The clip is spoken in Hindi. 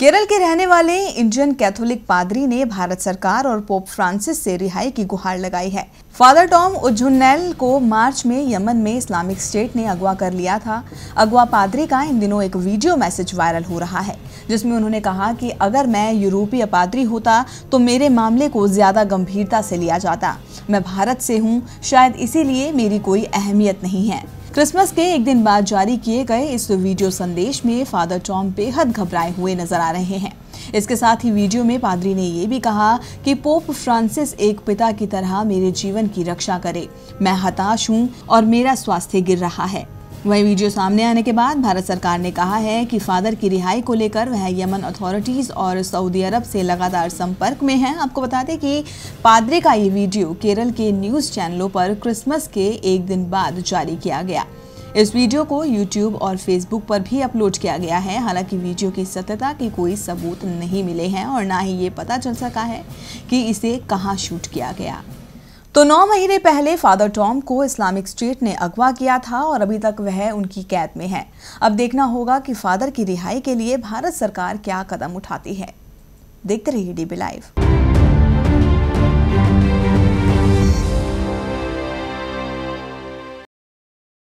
केरल के रहने वाले इंडियन कैथोलिक पादरी ने भारत सरकार और पोप फ्रांसिस से रिहाई की गुहार लगाई है। फादर टॉम उज्जुन्नैल को मार्च में यमन में इस्लामिक स्टेट ने अगवा कर लिया था। अगवा पादरी का इन दिनों एक वीडियो मैसेज वायरल हो रहा है, जिसमें उन्होंने कहा कि अगर मैं यूरोपीय पादरी होता तो मेरे मामले को ज़्यादा गंभीरता से लिया जाता। मैं भारत से हूँ, शायद इसीलिए मेरी कोई अहमियत नहीं है। क्रिसमस के एक दिन बाद जारी किए गए इस वीडियो संदेश में फादर टॉम बेहद घबराए हुए नज़र आ रहे हैं। इसके साथ ही वीडियो में पादरी ने ये भी कहा कि पोप फ्रांसिस एक पिता की तरह मेरे जीवन की रक्षा करे। मैं हताश हूँ और मेरा स्वास्थ्य गिर रहा है। वही वीडियो सामने आने के बाद भारत सरकार ने कहा है कि फादर की रिहाई को लेकर वह यमन अथॉरिटीज और सऊदी अरब से लगातार संपर्क में हैं। आपको बता दें कि पादरे का ये वीडियो केरल के न्यूज़ चैनलों पर क्रिसमस के एक दिन बाद जारी किया गया। इस वीडियो को यूट्यूब और फेसबुक पर भी अपलोड किया गया है। हालाँकि वीडियो की सत्यता के कोई सबूत नहीं मिले हैं और ना ही ये पता चल सका है कि इसे कहाँ शूट किया गया। तो नौ महीने पहले फादर टॉम को इस्लामिक स्टेट ने अगवा किया था और अभी तक वह उनकी कैद में है। अब देखना होगा कि फादर की रिहाई के लिए भारत सरकार क्या कदम उठाती है। देखते रहिए डीबी लाइव।